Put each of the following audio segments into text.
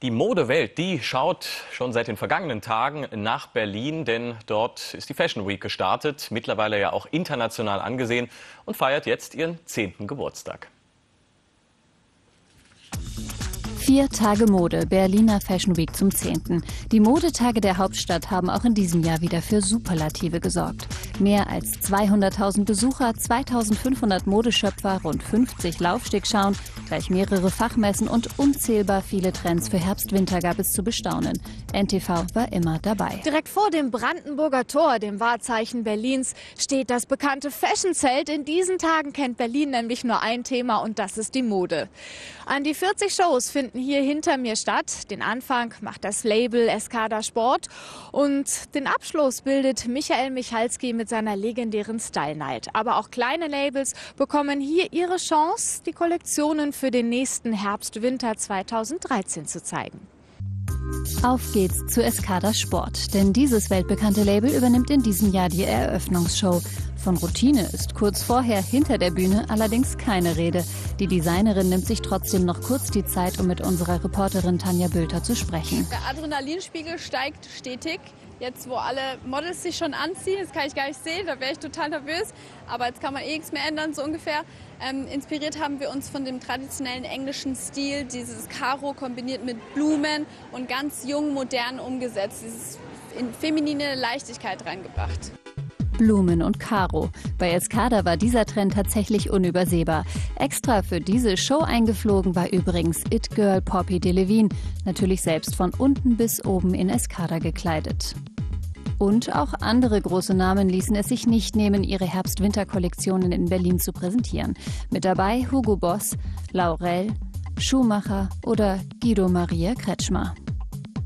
Die Modewelt, die schaut schon seit den vergangenen Tagen nach Berlin, denn dort ist die Fashion Week gestartet, mittlerweile ja auch international angesehen und feiert jetzt ihren zehnten Geburtstag. Vier Tage Mode, Berliner Fashion Week zum 10. Die Modetage der Hauptstadt haben auch in diesem Jahr wieder für Superlative gesorgt. Mehr als 200.000 Besucher, 2.500 Modeschöpfer, rund 50 Laufstegschauen, gleich mehrere Fachmessen und unzählbar viele Trends für Herbst-Winter gab es zu bestaunen. NTV war immer dabei. Direkt vor dem Brandenburger Tor, dem Wahrzeichen Berlins, steht das bekannte Fashion-Zelt. In diesen Tagen kennt Berlin nämlich nur ein Thema und das ist die Mode. An die 40 Shows finden hier hinter mir statt. Den Anfang macht das Label Escada Sport und den Abschluss bildet Michael Michalski mit seiner legendären Style Night. Aber auch kleine Labels bekommen hier ihre Chance, die Kollektionen für den nächsten Herbst-Winter 2013 zu zeigen. Auf geht's zu Escada Sport, denn dieses weltbekannte Label übernimmt in diesem Jahr die Eröffnungsshow. Von Routine ist kurz vorher hinter der Bühne allerdings keine Rede. Die Designerin nimmt sich trotzdem noch kurz die Zeit, um mit unserer Reporterin Tanja Bülter zu sprechen. Der Adrenalinspiegel steigt stetig. Jetzt, wo alle Models sich schon anziehen, das kann ich gar nicht sehen, da wäre ich total nervös. Aber jetzt kann man eh nichts mehr ändern, so ungefähr. Ähm, inspiriert haben wir uns von dem traditionellen englischen Stil, dieses Karo kombiniert mit Blumen und ganz jung, modern umgesetzt, dieses in feminine Leichtigkeit reingebracht. Blumen und Karo. Bei Escada war dieser Trend tatsächlich unübersehbar. Extra für diese Show eingeflogen war übrigens It Girl Poppy Delevine, natürlich selbst von unten bis oben in Escada gekleidet. Und auch andere große Namen ließen es sich nicht nehmen, ihre Herbst-Winter-Kollektionen in Berlin zu präsentieren. Mit dabei Hugo Boss, Laurel, Schumacher oder Guido Maria Kretschmer.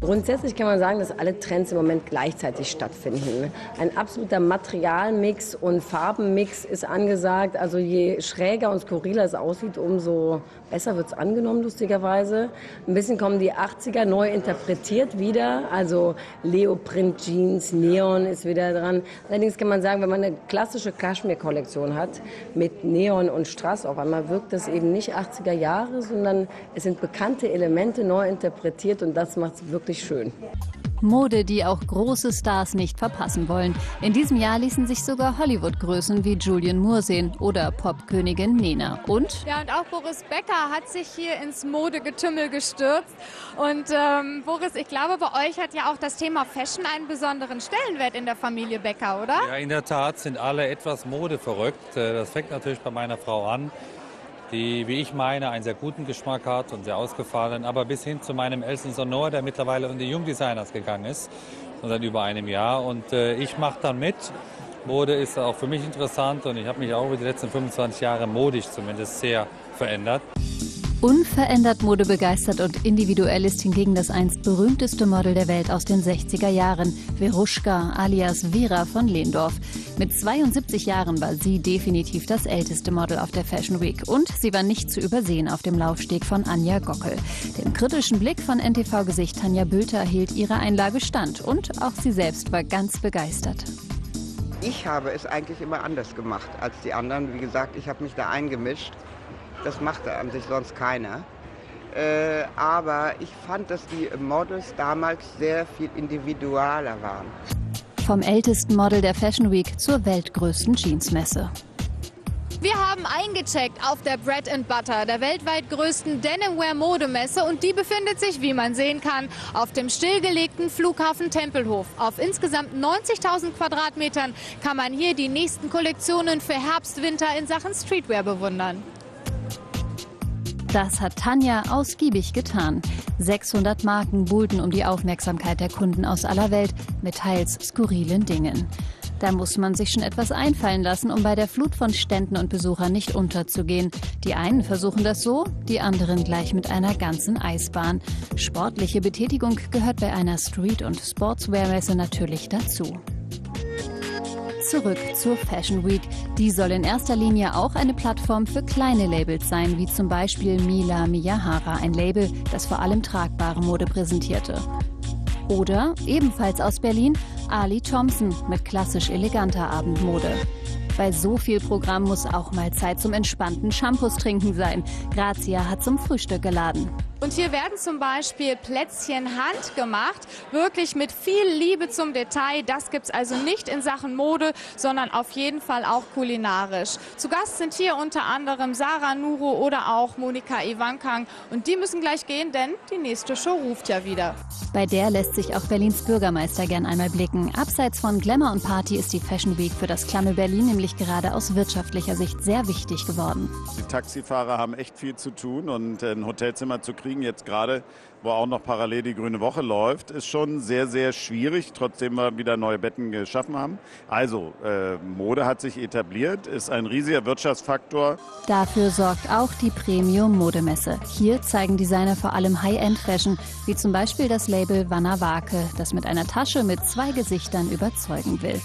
Grundsätzlich kann man sagen, dass alle Trends im Moment gleichzeitig stattfinden. Ein absoluter Materialmix und Farbenmix ist angesagt. Also je schräger und skurriler es aussieht, umso besser wird es angenommen, lustigerweise. Ein bisschen kommen die 80er neu interpretiert wieder. Also Leoprint Jeans, Neon ist wieder dran. Allerdings kann man sagen, wenn man eine klassische Kaschmir-Kollektion hat mit Neon und Strass, auf einmal wirkt das eben nicht 80er Jahre, sondern es sind bekannte Elemente neu interpretiert und das macht es wirklich wirklich schön. Mode, die auch große Stars nicht verpassen wollen. In diesem Jahr ließen sich sogar Hollywood-Größen wie Julian Moore sehen oder Popkönigin Nena. Und? Ja, und auch Boris Becker hat sich hier ins Modegetümmel gestürzt. Und ähm, Boris, ich glaube, bei euch hat ja auch das Thema Fashion einen besonderen Stellenwert in der Familie Becker, oder? Ja, in der Tat sind alle etwas modeverrückt. Äh, das fängt natürlich bei meiner Frau an die, wie ich meine, einen sehr guten Geschmack hat und sehr ausgefallen, aber bis hin zu meinem Elson Sonor, der mittlerweile in die Jungdesigners gegangen ist, seit über einem Jahr. Und äh, ich mache dann mit. Mode ist auch für mich interessant und ich habe mich auch über die letzten 25 Jahre modisch zumindest sehr verändert. Unverändert modebegeistert und individuell ist hingegen das einst berühmteste Model der Welt aus den 60er Jahren, Veruschka alias Vera von Lehndorf. Mit 72 Jahren war sie definitiv das älteste Model auf der Fashion Week und sie war nicht zu übersehen auf dem Laufsteg von Anja Gockel. Dem kritischen Blick von NTV-Gesicht Tanja Bülter hielt ihre Einlage stand und auch sie selbst war ganz begeistert. Ich habe es eigentlich immer anders gemacht als die anderen. Wie gesagt, ich habe mich da eingemischt. Das machte an sich sonst keiner. Äh, aber ich fand, dass die Models damals sehr viel individualer waren. Vom ältesten Model der Fashion Week zur weltgrößten Jeansmesse. Wir haben eingecheckt auf der Bread and Butter, der weltweit größten Denimwear Modemesse und die befindet sich, wie man sehen kann, auf dem stillgelegten Flughafen Tempelhof. Auf insgesamt 90.000 Quadratmetern kann man hier die nächsten Kollektionen für Herbst-Winter in Sachen Streetwear bewundern. Das hat Tanja ausgiebig getan. 600 Marken buhlten um die Aufmerksamkeit der Kunden aus aller Welt mit teils skurrilen Dingen. Da muss man sich schon etwas einfallen lassen, um bei der Flut von Ständen und Besuchern nicht unterzugehen. Die einen versuchen das so, die anderen gleich mit einer ganzen Eisbahn. Sportliche Betätigung gehört bei einer Street- und Sportswear-Messe natürlich dazu. Zurück zur Fashion Week. Die soll in erster Linie auch eine Plattform für kleine Labels sein, wie zum Beispiel Mila Miyahara, ein Label, das vor allem tragbare Mode präsentierte. Oder ebenfalls aus Berlin Ali Thompson mit klassisch eleganter Abendmode. Bei so viel Programm muss auch mal Zeit zum entspannten Shampoos trinken sein. Grazia hat zum Frühstück geladen. Und hier werden zum Beispiel Plätzchen handgemacht, wirklich mit viel Liebe zum Detail. Das gibt es also nicht in Sachen Mode, sondern auf jeden Fall auch kulinarisch. Zu Gast sind hier unter anderem Sarah Nuro oder auch Monika Iwankang. Und die müssen gleich gehen, denn die nächste Show ruft ja wieder. Bei der lässt sich auch Berlins Bürgermeister gern einmal blicken. Abseits von Glamour und Party ist die Fashion Week für das klamme Berlin nämlich gerade aus wirtschaftlicher Sicht sehr wichtig geworden. Die Taxifahrer haben echt viel zu tun und ein Hotelzimmer zu kriegen kriegen jetzt gerade, wo auch noch parallel die Grüne Woche läuft, ist schon sehr, sehr schwierig, trotzdem wir wieder neue Betten geschaffen haben. Also, äh, Mode hat sich etabliert, ist ein riesiger Wirtschaftsfaktor. Dafür sorgt auch die Premium-Modemesse. Hier zeigen Designer vor allem High-End-Fashion, wie zum Beispiel das Label Wake, das mit einer Tasche mit zwei Gesichtern überzeugen will.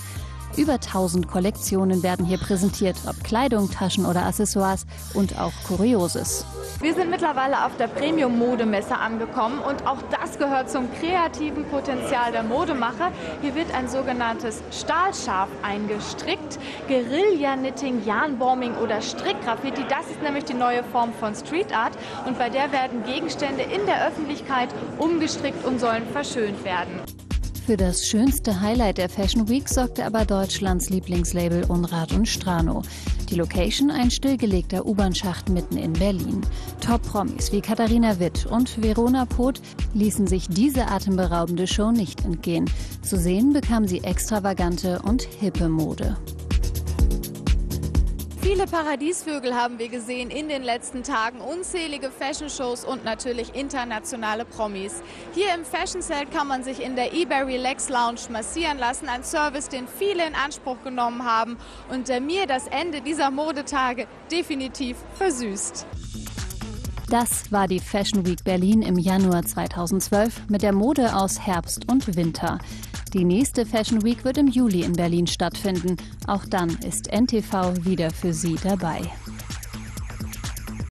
Über 1000 Kollektionen werden hier präsentiert, ob Kleidung, Taschen oder Accessoires und auch Kurioses. Wir sind mittlerweile auf der Premium-Modemesse angekommen und auch das gehört zum kreativen Potenzial der Modemacher. Hier wird ein sogenanntes Stahlschaf eingestrickt. Guerilla-Knitting, Yarnbombing oder Strickgraffiti, das ist nämlich die neue Form von Street Art und bei der werden Gegenstände in der Öffentlichkeit umgestrickt und sollen verschönt werden. Für das schönste Highlight der Fashion Week sorgte aber Deutschlands Lieblingslabel Unrat und Strano. Die Location ein stillgelegter U-Bahn-Schacht mitten in Berlin. Top-Promis wie Katharina Witt und Verona Poth ließen sich diese atemberaubende Show nicht entgehen. Zu sehen bekamen sie extravagante und hippe Mode. Viele Paradiesvögel haben wir gesehen in den letzten Tagen, unzählige Fashion-Shows und natürlich internationale Promis. Hier im Fashion Cell kann man sich in der eBay Relax Lounge massieren lassen, ein Service, den viele in Anspruch genommen haben und der mir das Ende dieser Modetage definitiv versüßt. Das war die Fashion Week Berlin im Januar 2012 mit der Mode aus Herbst und Winter. Die nächste Fashion Week wird im Juli in Berlin stattfinden. Auch dann ist NTV wieder für Sie dabei.